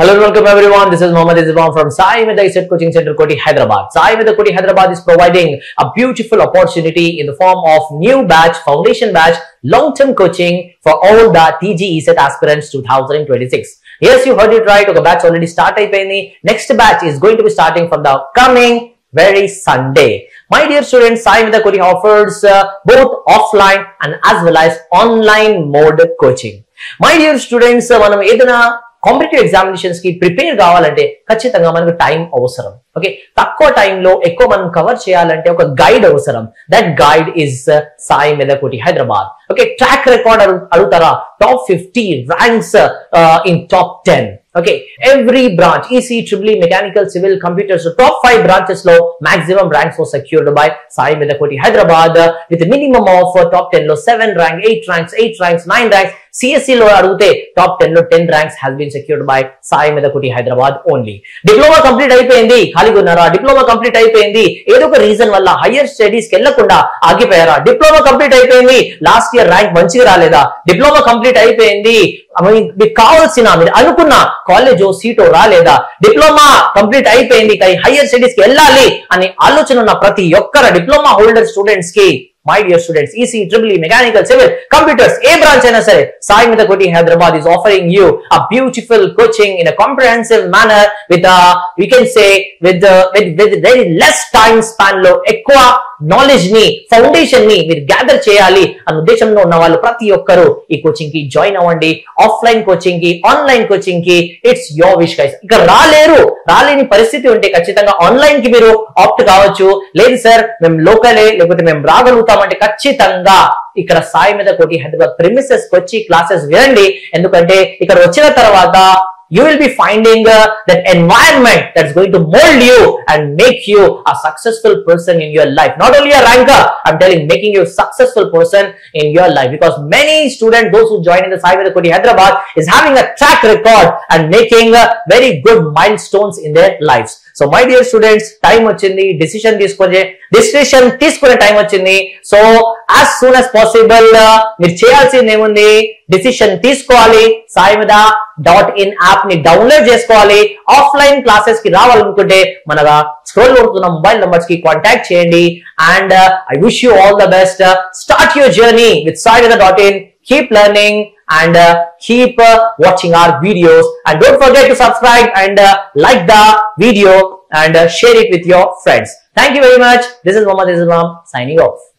Hello and welcome everyone. This is Mohammad Izbam from Sai Meda Set Coaching Center, Koti, Hyderabad. Sai Meda Koti, Hyderabad is providing a beautiful opportunity in the form of new batch, foundation batch, long-term coaching for all the TG ESET aspirants 2026. Yes, you heard it right. ఒక batch already start అయిపోయింది. Next batch is going to be starting from the coming very Sunday. My dear students, Sai Meda Koti offers uh, both offline and as well as online mode coaching. My dear students మనం ఏదైనా competitive ఎగ్జామినేషన్స్కి prepare కావాలంటే ఖచ్చితంగా మనకు time అవసరం. Okay? తక్కువ టైంలో ఎక్కువ మనం కవర్ చేయాలంటే ఒక గైడ్ అవసరం. That guide is Sai Medakoti Hyderabad. Okay? Track record అడుగుతారా? Top fifty ranks in top ten okay? Every branch EC triple E mechanical civil computers top five బ్రాంచెస్లో maximum ranks for secured by Sai Medakoti Hyderabad. With minimum of top టెన్లో seven rank eight ranks eight ranks nine ranks CSC లో అడిగితే top టెన్లో ten ranks has been secured by Sai Medakoti Hyderabad only diploma complete అయిపోయింది. ఖాళీగా ఉన్నారా? Diploma complete అయిపోయింది. ఏదో ఒక రీజన్ వల్ల హైయర్ స్టడీస్కి వెళ్ళకుండా ఆగిపోయారా? డిప్లొమా కంప్లీట్ అయిపోయింది. లాస్ట్ ఇయర్ ర్యాంక్ మంచిగా రాలేదా? డిప్లొమా కంప్లీట్ అయిపోయింది. మీకు కావాల్సిన మీరు అనుకున్న కాలేజో సీటో రాలేదా? డిప్లొమా కంప్లీట్ అయిపోయింది. కానీ హైయర్ స్టడీస్కి వెళ్ళాలి అనే ఆలోచన ఉన్న ప్రతి ఒక్కరు డిప్లొమా హోల్డర్ స్టూడెంట్స్కి My dear students, EC, EEE, Mechanical, Civil, Computers, A branch NSRA, Sai Mitha Koti Hyderabad is offering you a beautiful coaching in a comprehensive manner with a, we can say, with, the, with, with very less time span, low, equa నాలెడ్జ్ని ఫౌండేషన్ని మీరు gather చేయాలి అన్న ఉద్దేశంలో ఉన్న వాళ్ళు ప్రతి ఒక్కరు ఈ కోచింగ్కి జాయిన్ అవ్వండి. ఆఫ్లైన్ కోచింగ్కి ఆన్లైన్ కోచింగ్కి ఇట్స్ యోర్ విష్ గైస్ ఇక రాలేరు. రాలేని పరిస్థితి ఉంటే ఖచ్చితంగా ఆన్లైన్కి మీరు ఆప్ట్ కావచ్చు. లేదు సార్ మేము లోకలే లేకపోతే మేము రాగలుగుతామంటే ఖచ్చితంగా ఇక్కడ సాయి మీద కోటి హైదరాబాద్ ప్రిమిసెస్ వచ్చి క్లాసెస్ వినండి. ఎందుకంటే ఇక్కడ వచ్చిన తర్వాత you will be finding uh, that environment that's going to mold you and make you a successful person in your life. Not only a ranker i'm telling making you a successful person in your life. Because many students those who join in the Sai Koti Hyderabad is having a track record and making uh, very good milestones in their lives so my dear students time వచ్చింది. Decision తీసుకునే decision తీసుకునే time వచ్చింది. So as soon as possible మీరు చేయాల్సింది ఏముంది? Decision తీసుకోవాలి. సాయి మీద dot in యాప్ని డౌన్లోడ్ చేసుకోవాలి. ఆఫ్లైన్ క్లాసెస్కి రావాలనుకుంటే మనగా స్క్రోల్ కొడుతున్న మొబైల్ నంబర్స్కి కాంటాక్ట్ చేయండి. And I wish you all the best start your journey with Sai dot in keep learning and uh, keep uh, watching our videos. And don't forget to subscribe and uh, like the video and uh, share it with your friends. Thank you very much. This is Mohammad Islam signing off